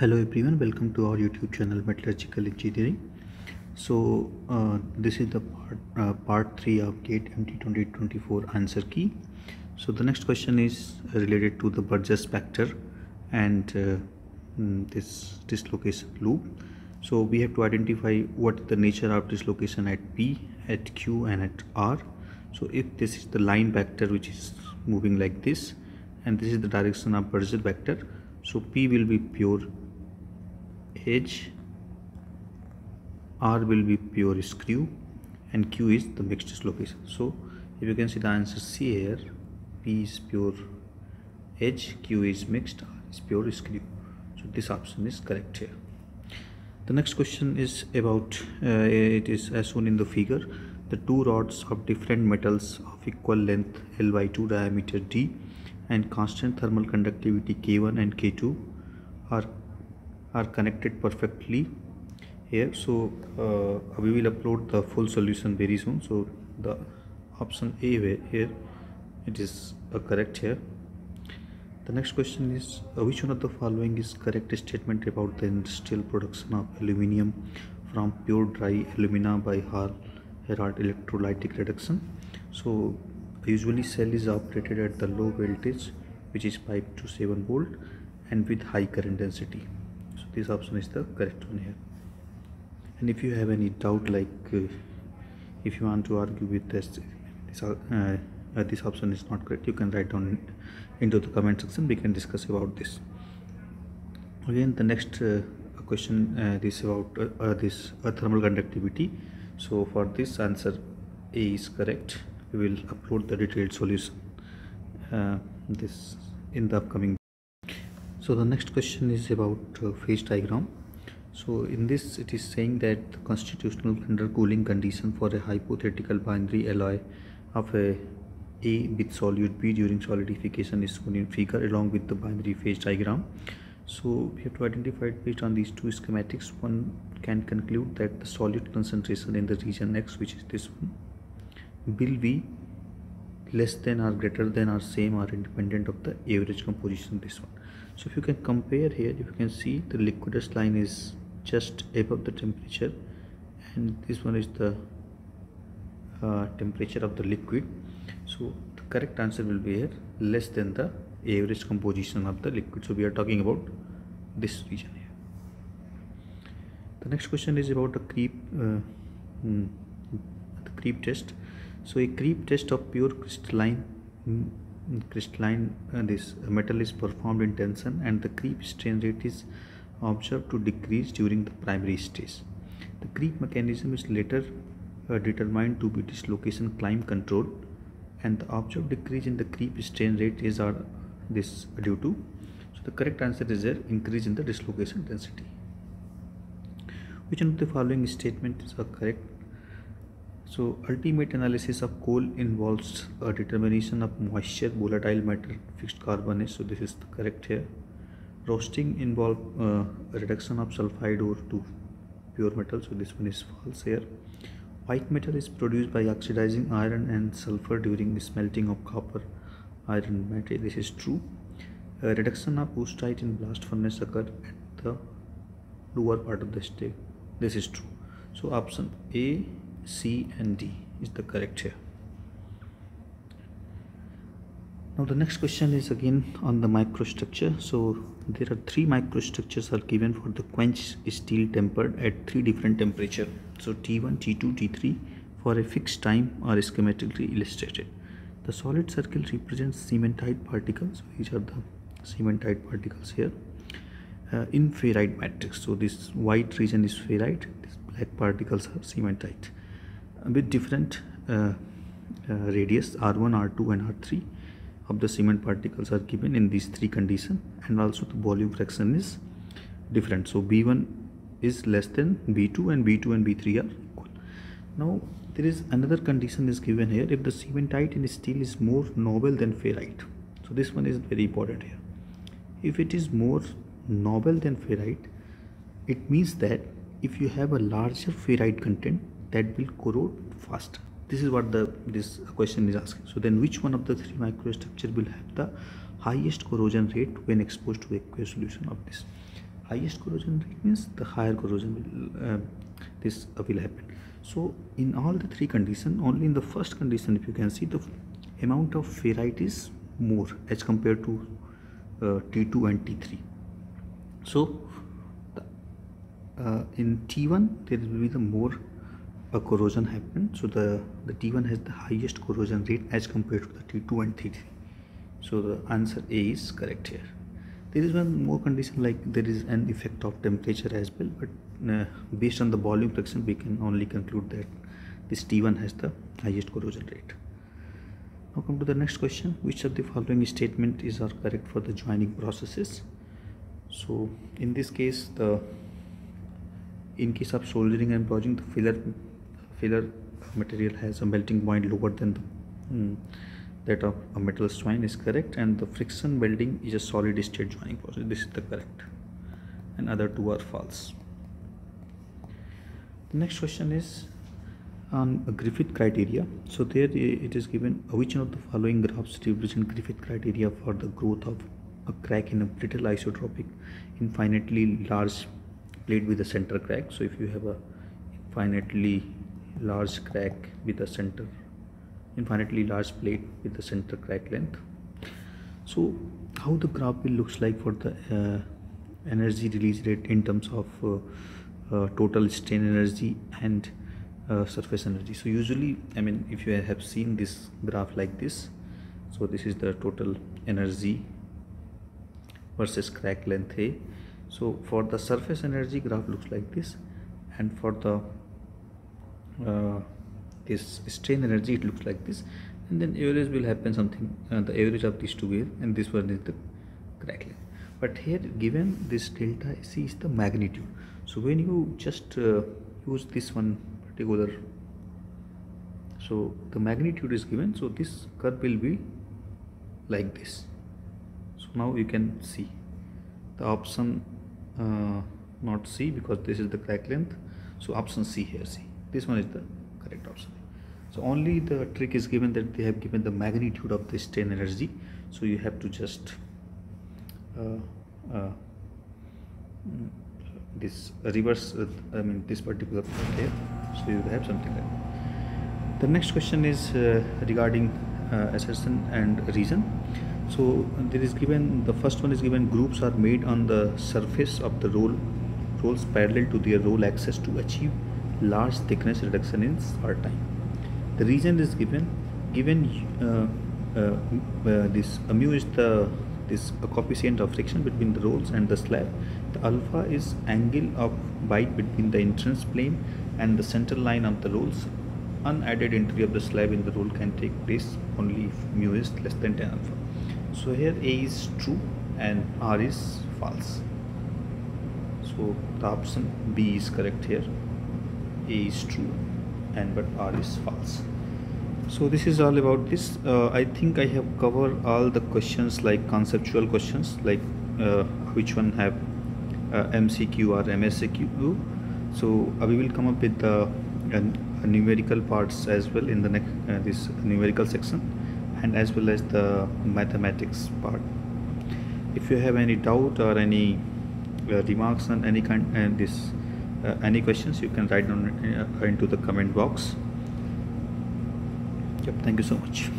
hello everyone welcome to our youtube channel metallurgical engineering. So uh, this is the part uh, part 3 of gate mt 2024 answer key. So the next question is related to the Burgers vector and uh, mm, this dislocation loop. So we have to identify what the nature of dislocation at p at q and at r. So if this is the line vector which is moving like this and this is the direction of Burgers vector so p will be pure edge R will be pure screw and Q is the mixed dislocation so if you can see the answer C here P is pure edge Q is mixed R is pure screw. So this option is correct here. The next question is about uh, it is as shown in the figure. The two rods of different metals of equal length L by 2 diameter D and constant thermal conductivity K1 and K2 are are connected perfectly here. So uh, we will upload the full solution very soon. So the option a here it is uh, correct here. The next question is uh, which one of the following is correct statement about the industrial production of aluminium from pure dry alumina by Hall Héroult electrolytic reduction? So usually cell is operated at the low voltage which is 5 to 7 volt and with high current density this option is the correct one here and if you have any doubt like uh, if you want to argue with this this, uh, uh, this option is not correct you can write down into the comment section. We can discuss about this. Again the next uh, question uh, is about uh, this thermal conductivity. So for this answer a is correct. We will upload the detailed solution this in the upcoming so the next question is about uh, phase diagram. So in this it is saying that the constitutional undercooling condition for a hypothetical binary alloy of a A with solute B during solidification is shown in figure along with the binary phase diagram. So we have to identify it based on these two schematics. One can conclude that the solute concentration in the region X which is this one will be less than or greater than or same or independent of the average composition this one so if you can compare here if you can see the liquidus line is just above the temperature and this one is the uh, temperature of the liquid. So the correct answer will be here less than the average composition of the liquid. So we are talking about this region here. The next question is about the creep uh, hmm, the creep test. So a creep test of pure crystalline hmm, crystalline uh, this metal is performed in tension and the creep strain rate is observed to decrease during the primary stage. The creep mechanism is later uh, determined to be dislocation climb control and the observed decrease in the creep strain rate is are this due to so the correct answer is there increase in the dislocation density which of the following statements are correct so ultimate analysis of coal involves a determination of moisture, volatile matter, fixed carbonate. So this is correct here. Roasting involve uh, reduction of sulfide ore to pure metal. So this one is false here. White metal is produced by oxidizing iron and sulfur during the smelting of copper iron matter. This is true. A reduction of austite in blast furnace occur at the lower part of the stage. This is true. So option A C and D is the correct here. Now the next question is again on the microstructure. So there are three microstructures are given for the quench steel tempered at three different temperature. So T1, T2, T3 for a fixed time are schematically illustrated. The solid circle represents cementite particles. These are the cementite particles here uh, in ferrite matrix. So this white region is ferrite, these black particles are cementite with different uh, uh, radius r1 r2 and r3 of the cement particles are given in these three conditions and also the volume fraction is different. So b1 is less than b2 and b2 and b3 are equal. Now there is another condition is given here. If the cementite in steel is more noble than ferrite so this one is very important here. If it is more noble than ferrite it means that if you have a larger ferrite content that will corrode faster this is what the this question is asking. So then which one of the three microstructure will have the highest corrosion rate when exposed to aqueous solution of this? Highest corrosion rate means the higher corrosion will uh, this uh, will happen. So in all the three conditions only in the first condition if you can see the amount of ferrite is more as compared to uh, T2 and T3 so uh, in T1 there will be the more uh, corrosion happen so the the T1 has the highest corrosion rate as compared to the T2 and T3 so the answer A is correct here. There is one more condition like there is an effect of temperature as well but uh, based on the volume fraction we can only conclude that this T1 has the highest corrosion rate. Now come to the next question. Which of the following statement is are correct for the joining processes? So in this case the in case of soldering and forging the filler filler material has a melting point lower than the mm, that of a metal joint is correct and the friction welding is a solid state joining process this is the correct and other two are false the next question is on Griffith criteria. So there it is given which one of the following graphs represent Griffith criteria for the growth of a crack in a brittle isotropic infinitely large plate with a center crack. So if you have a infinitely large crack with a center infinitely large plate with the center crack length. So how the graph will looks like for the uh, energy release rate in terms of uh, uh, total strain energy and uh, surface energy so usually i mean if you have seen this graph like this so this is the total energy versus crack length a so for the surface energy graph looks like this and for the uh, this strain energy it looks like this. And then average will happen something uh, the average of these two here and this one is the crack length. But here given this delta c is the magnitude. So when you just uh, use this one particular so the magnitude is given so this curve will be like this. So now you can see the option uh, not C because this is the crack length. So option C here see this one is the correct option. So only the trick is given that they have given the magnitude of the strain energy. So you have to just uh, uh, this reverse uh, I mean this particular part here. So you have something like that. the next question is uh, regarding uh, assertion and reason. So there is given the first one is given groups are made on the surface of the roll rolls parallel to their roll axis to achieve large thickness reduction in short time. The reason is given given uh, uh, uh, this mu is the this coefficient of friction between the rolls and the slab the alpha is angle of bite between the entrance plane and the center line of the rolls unadded entry of the slab in the roll can take place only if mu is less than tan alpha. So here a is true and r is false. So the option b is correct here a is true and but r is false. So this is all about this. Uh, i think i have covered all the questions like conceptual questions like uh, which one have uh, mcq or msq so we will come up with the uh, numerical parts as well in the next uh, this numerical section and as well as the mathematics part. If you have any doubt or any uh, remarks on any kind and this uh, any questions? You can write down into the comment box. Yep thank you so much